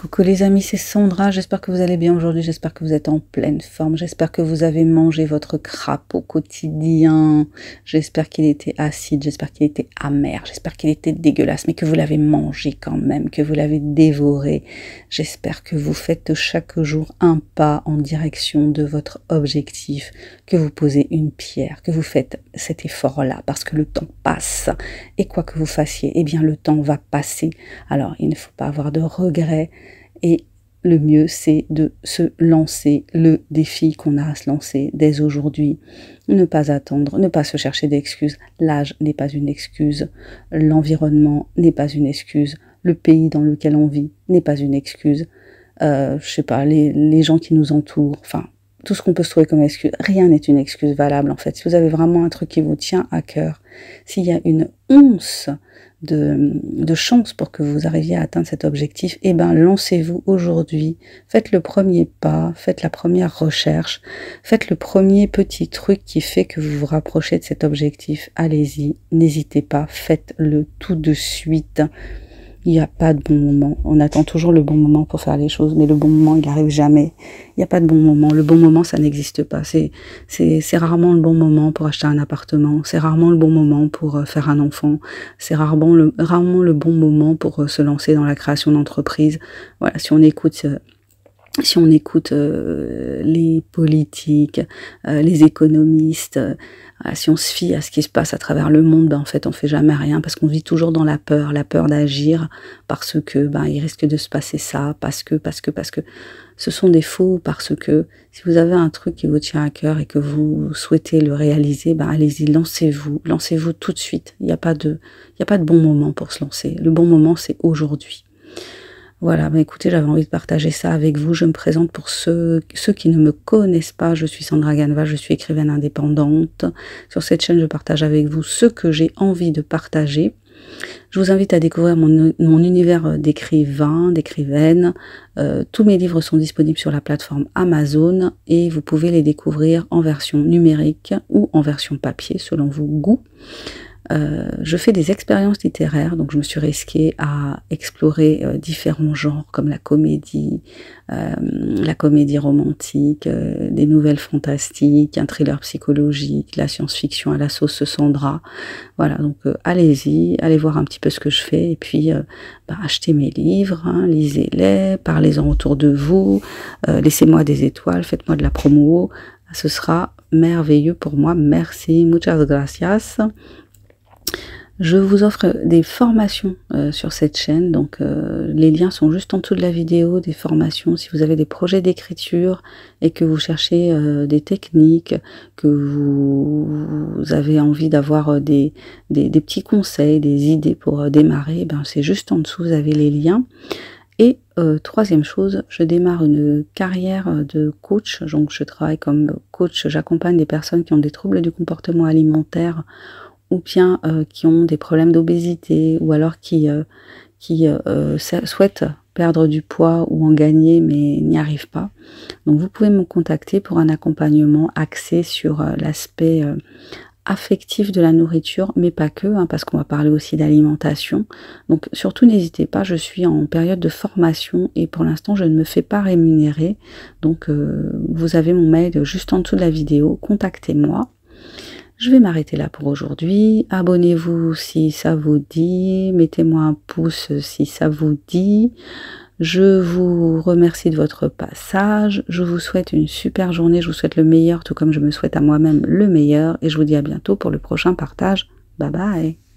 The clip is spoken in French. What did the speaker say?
Coucou les amis, c'est Sandra. J'espère que vous allez bien aujourd'hui. J'espère que vous êtes en pleine forme. J'espère que vous avez mangé votre crapaud quotidien. J'espère qu'il était acide. J'espère qu'il était amer. J'espère qu'il était dégueulasse, mais que vous l'avez mangé quand même, que vous l'avez dévoré. J'espère que vous faites chaque jour un pas en direction de votre objectif, que vous posez une pierre, que vous faites cet effort-là, parce que le temps passe. Et quoi que vous fassiez, eh bien le temps va passer. Alors il ne faut pas avoir de regrets et le mieux, c'est de se lancer le défi qu'on a à se lancer dès aujourd'hui. Ne pas attendre, ne pas se chercher d'excuses. L'âge n'est pas une excuse. L'environnement n'est pas une excuse. Le pays dans lequel on vit n'est pas une excuse. Euh, je sais pas, les, gens qui nous entourent, enfin, tout ce qu'on peut se trouver comme excuse. Rien n'est une excuse valable en fait. Si vous avez vraiment un truc qui vous tient à cœur, s'il y a une once de, chance pour que vous arriviez à atteindre cet objectif, eh ben lancez-vous aujourd'hui. Faites le premier pas, faites la première recherche, faites le premier petit truc qui fait que vous vous rapprochez de cet objectif. Allez-y, n'hésitez pas, faites-le tout de suite. Il n'y a pas de bon moment. On attend toujours le bon moment pour faire les choses, mais le bon moment, il n'arrive jamais. Il n'y a pas de bon moment. Le bon moment, ça n'existe pas. C'est, c'est, c'est rarement le bon moment pour acheter un appartement. C'est rarement le bon moment pour euh, faire un enfant. C'est rarement le, rarement le bon moment pour euh, se lancer dans la création d'entreprise. Voilà, si on écoute euh, si on écoute euh, les politiques, euh, les économistes, euh, si on se fie à ce qui se passe à travers le monde, ben en fait on fait jamais rien parce qu'on vit toujours dans la peur, la peur d'agir parce que ben il risque de se passer ça, parce que parce que parce que ce sont des faux parce que si vous avez un truc qui vous tient à cœur et que vous souhaitez le réaliser, ben allez-y, lancez-vous, lancez-vous tout de suite. Il n'y a pas de il y a pas de bon moment pour se lancer. Le bon moment c'est aujourd'hui. Voilà, bah écoutez, j'avais envie de partager ça avec vous. Je me présente pour ceux, ceux qui ne me connaissent pas. Je suis Sandra Ganva, je suis écrivaine indépendante. Sur cette chaîne, je partage avec vous ce que j'ai envie de partager. Je vous invite à découvrir mon, mon univers d'écrivain, d'écrivaine. Euh, tous mes livres sont disponibles sur la plateforme Amazon et vous pouvez les découvrir en version numérique ou en version papier selon vos goûts. Euh, je fais des expériences littéraires, donc je me suis risquée à explorer euh, différents genres comme la comédie, euh, la comédie romantique, euh, des nouvelles fantastiques, un thriller psychologique, la science-fiction à la sauce Sandra. Voilà, donc euh, allez-y, allez voir un petit peu ce que je fais et puis bah, achetez mes livres, hein, lisez-les, parlez-en autour de vous, laissez-moi des étoiles, faites-moi de la promo. Ce sera merveilleux pour moi. Merci, muchas gracias. Je vous offre des formations euh, sur cette chaîne, donc euh, les liens sont juste en dessous de la vidéo, des formations. Si vous avez des projets d'écriture et que vous cherchez euh, des techniques, que vous, avez envie d'avoir des, des, des, petits conseils, des idées pour démarrer, ben c'est juste en dessous, vous avez les liens. Et troisième chose, je démarre une carrière de coach, donc je travaille comme coach, j'accompagne des personnes qui ont des troubles du comportement alimentaire ou bien euh, qui ont des problèmes d'obésité ou alors qui, euh, qui euh, souhaitent perdre du poids ou en gagner mais n'y arrivent pas. Donc vous pouvez me contacter pour un accompagnement axé sur l'aspect affectif de la nourriture, mais pas que, hein, parce qu'on va parler aussi d'alimentation. Donc surtout n'hésitez pas, je suis en période de formation et pour l'instant je ne me fais pas rémunérer. Donc vous avez mon mail juste en dessous de la vidéo, contactez-moi. Je vais m'arrêter là pour aujourd'hui. Abonnez-vous si ça vous dit. Mettez-moi un pouce si ça vous dit. Je vous remercie de votre passage. Je vous souhaite une super journée. Je vous souhaite le meilleur, tout comme je me souhaite à moi-même le meilleur. Et je vous dis à bientôt pour le prochain partage. Bye bye.